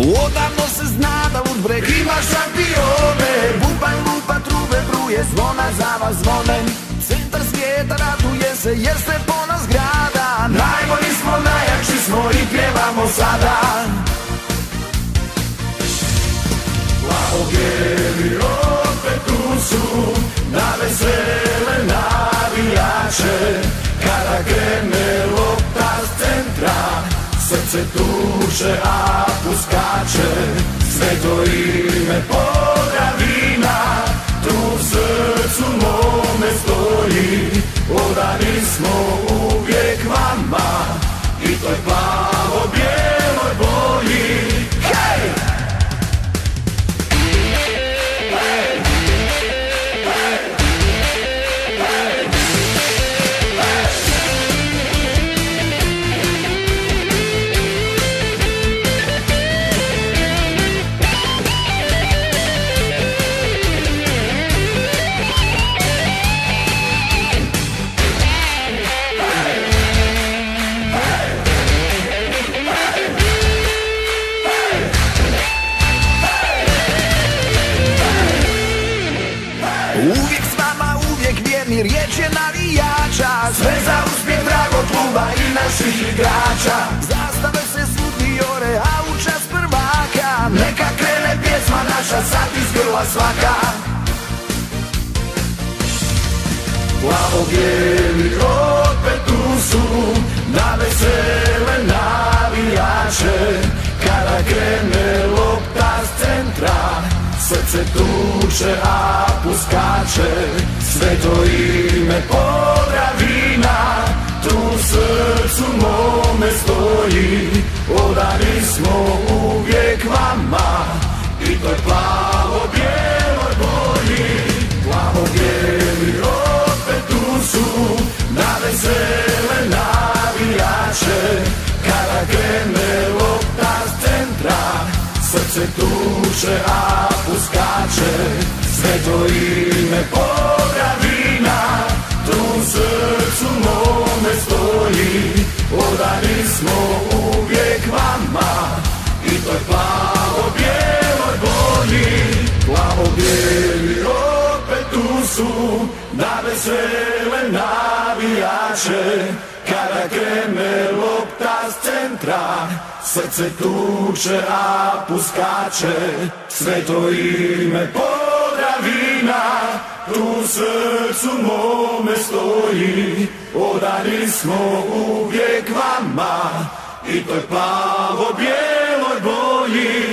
Odavno se zna da Ludbreg ima šampione. Bubanj lupa trube bruje, zvona za vas zvone Centar svijeta raduje se jer ste nas grada. Najbolji smo, najjači smo i pjevamo sada. Plavogeli Srce tuše, a puskače Sve to ime Podravina. Tu u srcu mome stoji Odani smo riječ je navijača. Sve za uspjeh dragog kluba i naših igrača. Zastave se svud ore, a u čas prvaka. Neka krene pjesma naša, sad iz grla svaka. Plavo bijeli opet tu su Na vesele navijače. Kada krene Srce tuče, a puskače Sve to ime Podravina Srce tuče, a puskače Sve to ime Podravina Tu u srcu mome stoji Odani smo uvijek vama. I toj plavo bijeloj boji Plavo bijeli opet tu su Da vesele navijače Kada krene lopta s centra Srce tuče, a puskače Sve to ime Podravina Tu srcu mome stoji. Odani smo uvijek vama I toj plavo bijeloj boji